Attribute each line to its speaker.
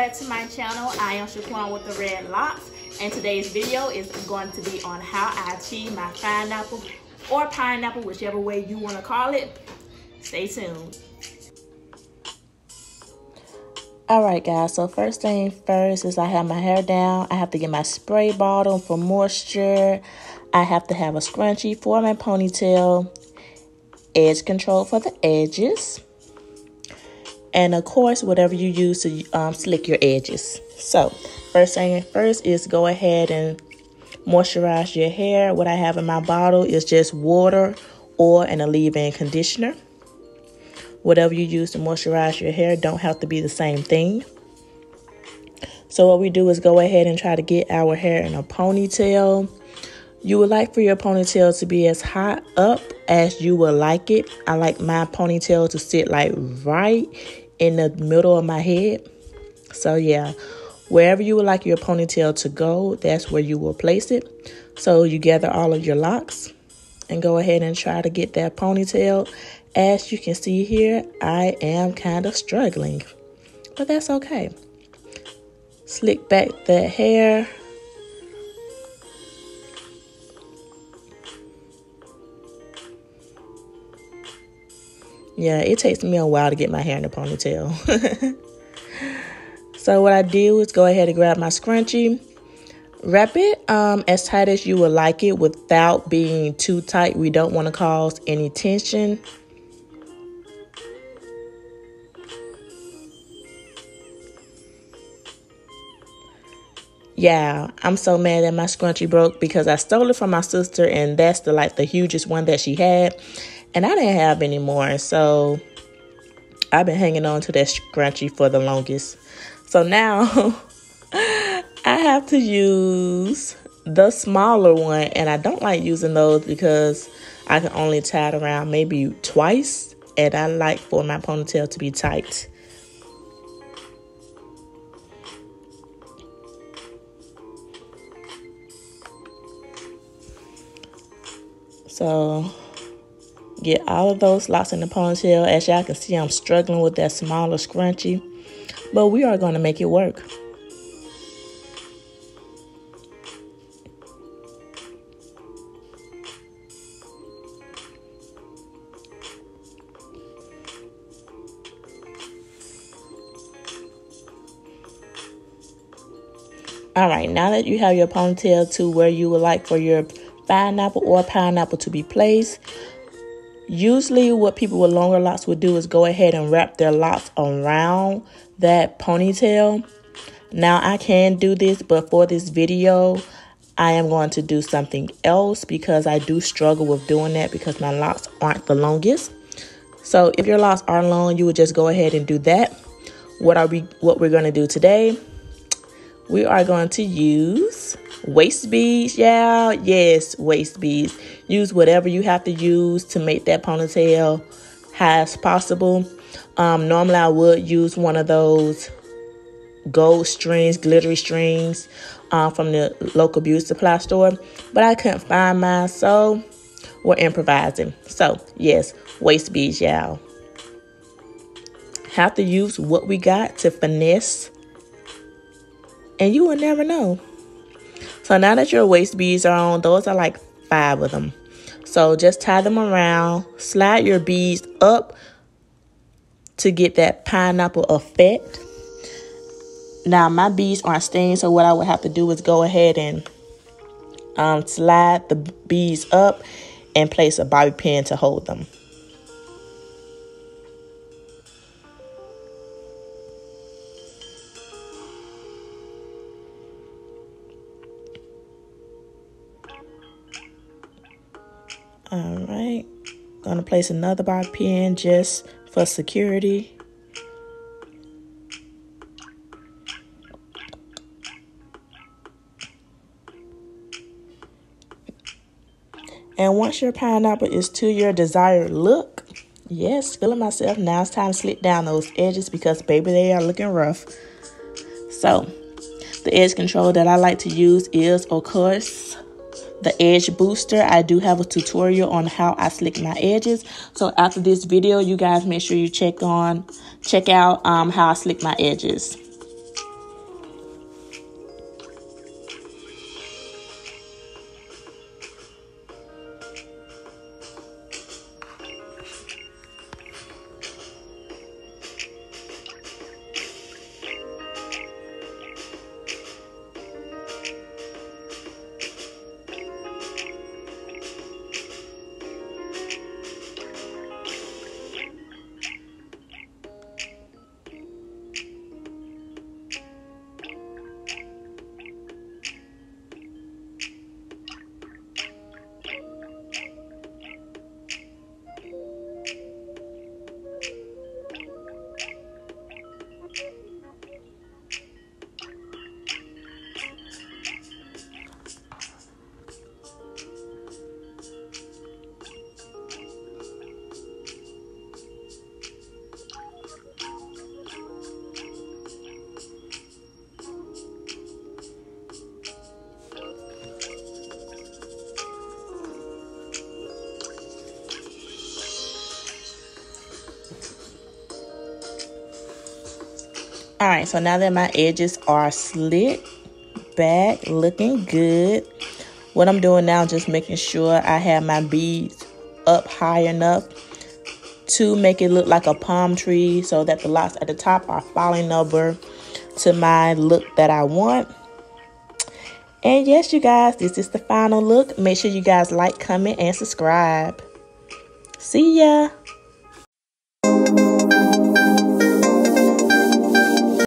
Speaker 1: back to my channel. I am Shaquaon with the Red Locs and today's video is going to be on how I achieve my pineapple or fineapple, whichever way you want to call it. Stay tuned.
Speaker 2: All right, guys. So first thing first is I have my hair down. I have to get my spray bottle for moisture. I have to have a scrunchie for my ponytail. Edge control for the edges and of course whatever you use to um, slick your edges. So first thing first is go ahead and moisturize your hair. What i have in my bottle is just water or an leave-in conditioner. Whatever you use to moisturize your hair don't have to be the same thing. So what we do is go ahead and try to get our hair in a ponytail you would like for your ponytail to be as high up as you would like it. I like my ponytail to sit like right in the middle of my head. So yeah, wherever you would like your ponytail to go, that's where you will place it. So you gather all of your locks and go ahead and try to get that ponytail. As you can see here, I am kind of struggling, but that's okay. Slick back that hair Yeah, it takes me a while to get my hair in a ponytail. so what I do is go ahead and grab my scrunchie, wrap it um, as tight as you would like it without being too tight. We don't want to cause any tension. Yeah, I'm so mad that my scrunchie broke because I stole it from my sister and that's the like the hugest one that she had and I didn't have any more. So I've been hanging on to that scrunchie for the longest. So now I have to use the smaller one, and I don't like using those because I can only tie it around maybe twice, and I like for my ponytail to be tight. So Get all of those locks in the ponytail. As y'all can see, I'm struggling with that smaller scrunchie. But we are going to make it work. All right, now that you have your ponytail to where you would like for your pineapple or fineapple to be placed, Usually, what people with longer locks would do is go ahead and wrap their locks around that ponytail. Now, I can do this, but for this video, I am going to do something else because I do struggle with doing that because my locks aren't the longest. So, if your locks are long, you would just go ahead and do that. What are we what we're going to do today? We are going to use waist beads, yeah, yes, waist beads. Use whatever you have to use to make that ponytail high as possible. Um, normally, I would use one of those gold strings, glittery strings uh, from the local beauty supply store, but I couldn't find mine, so we're improvising. So, yes, waist beads, y'all. Have to use what we got to finesse, and you will never know. So now that your waist beads are on, those are like five of them. So just tie them around, slide your beads up to get that pineapple effect. Now my beads aren't stained, so what I would have to do is go ahead and um, slide the beads up and place a bobby pin to hold them. All right. Gonna place another bobby pin just for security. And once your pineapple is to your desired look, yes, feeling myself, now it's time to slick down those edges because baby, they are looking rough. So, the edge control that I like to use is, of course, the edge booster. I do have a tutorial on how i slick my edges. So after this video you guys make sure you check on check out um, how i slick my edges All right, so now that my edges are slit back, looking good. What I'm doing now just making sure I have my beads up high enough to make it look like a palm tree so that the locks at the top are falling over to my look that I want. And yes, you guys, this is the final look. Make sure you guys like, comment, and subscribe. See ya.